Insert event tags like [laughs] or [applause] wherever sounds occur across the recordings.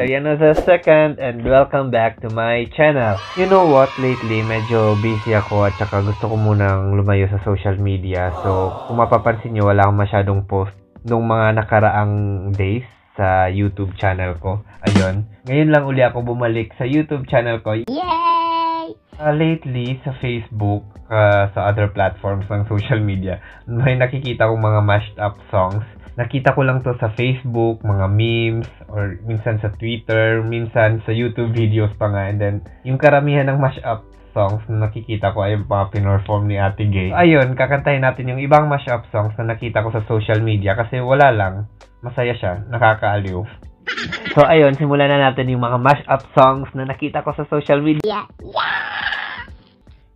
na sa second and welcome back to my channel. You know what, lately medyo busy ako at saka gusto ko munang lumayo sa social media. So, kung mapapansin nyo, wala akong masyadong post nung mga nakaraang days sa YouTube channel ko. Ayun. Ngayon lang uli ako bumalik sa YouTube channel ko. Yay! Uh, lately, sa Facebook, uh, sa other platforms ng social media, may nakikita kong mga mashed up songs nakita ko lang to sa Facebook, mga memes, or minsan sa Twitter, minsan sa YouTube videos pa nga. And then, yung karamihan ng mashup songs na nakikita ko ay mga pinorform ni Ate Gay. Ayun, kakantahin natin yung ibang mashup songs na nakita ko sa social media kasi wala lang. Masaya siya, nakakaaliw. So, ayun, simulan na natin yung mga mashup songs na nakita ko sa social media. Yeah!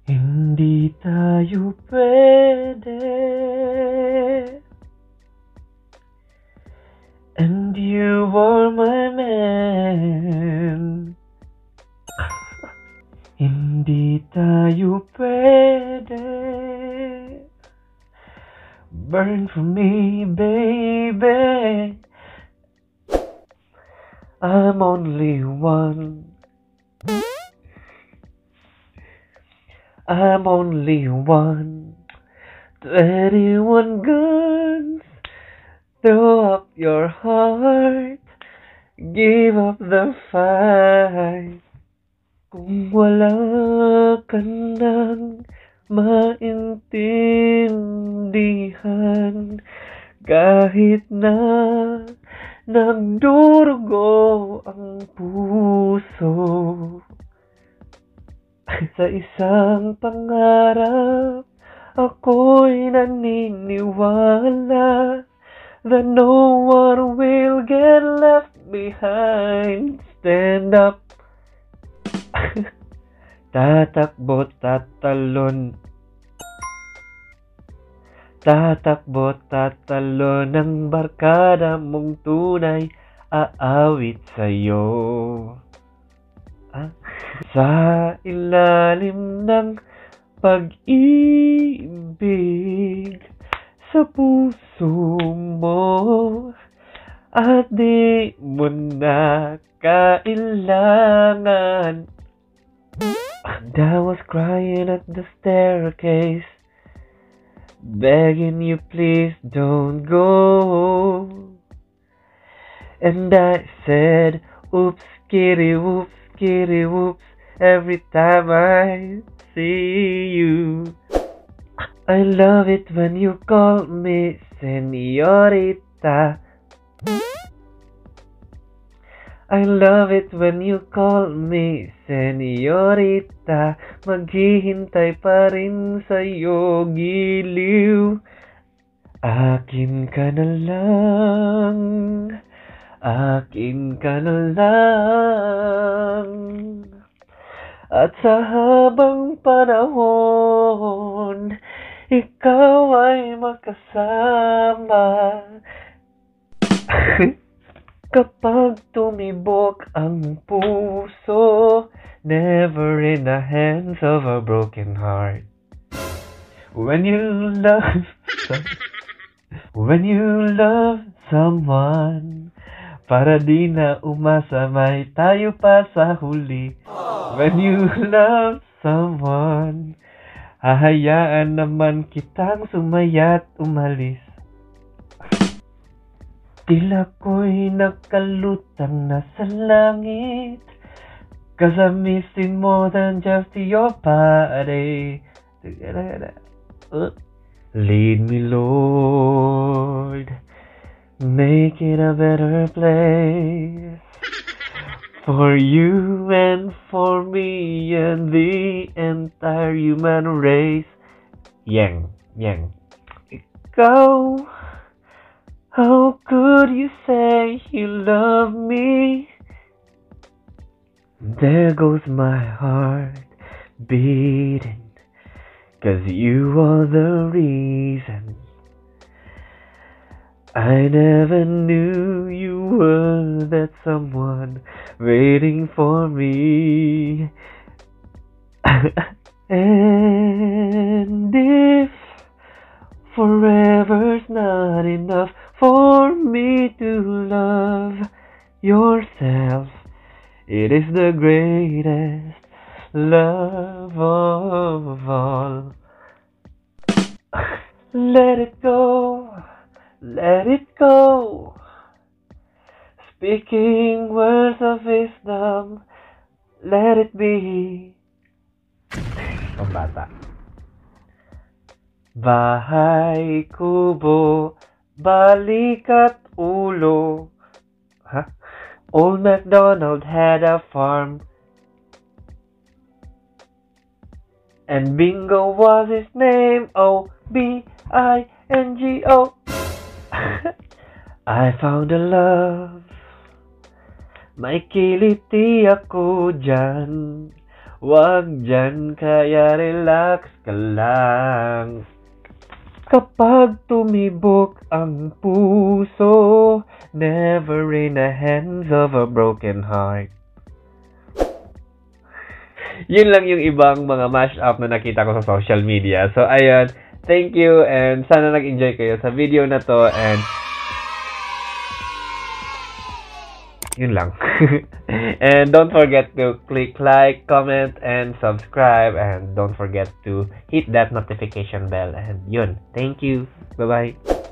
Hindi tayo pwede you were my man. Hindi tayo pwede Burn for me, baby. I'm only one. I'm only one. Twenty-one guns Throw up your heart, give up the fight. Kung wala ka nang maintindihan, kahit na nagdurugo ang puso. Sa isang pangarap, ako'y naniniwala that no one will get left behind. Stand up. [laughs] Tatakbo, tatalon. Tatakbo, tatalon ng barkada mong tunay aawit sa'yo. Ah? [laughs] Sa ilalim ng pag-ibig sa puso And I was crying at the staircase, begging you please don't go. And I said, oops, kitty, whoops, kitty, whoops, every time I see you. I love it when you call me senorita. I love it when you call me senorita. Maghihintay pa rin sa'yo giliw. Akin ka na lang. Akin ka na lang. At sa habang panahon, ikaw ay makasama. [laughs] Kapag tumibok ang puso, never in the hands of a broken heart. When you love, when you love someone, para di na umasa, may tayo pa sa huli. When you love someone, hahayaan naman kitang sumaya't umalis. Tila ko'y nakalutang nasa langit Cause I'm missing more than just your body. Lead me, Lord. Make it a better place For you and for me and the entire human race. Yang, yang Ikaw How could you say you love me? There goes my heart beating, cause you are the reason. I never knew you were that someone waiting for me. [laughs] and if Forever's is the greatest love of all. Let it go, let it go. Speaking words of wisdom, let it be. Pambata. Bahay kubo, balik at ulo. Ha? Old MacDonald had a farm. And Bingo was his name. O B I N G O. [laughs] I found a love. May kiliti ako dyan. Wag dyan, kaya relax ka lang. Kapag tumibok ang puso, never in the hands of a broken heart. Yun lang yung ibang mga mashup na nakita ko sa social media. So, ayun. Thank you and sana nag-enjoy kayo sa video na to and yun lang. [laughs] and don't forget to click like, comment, and subscribe. And don't forget to hit that notification bell. And yun. Thank you. Bye-bye.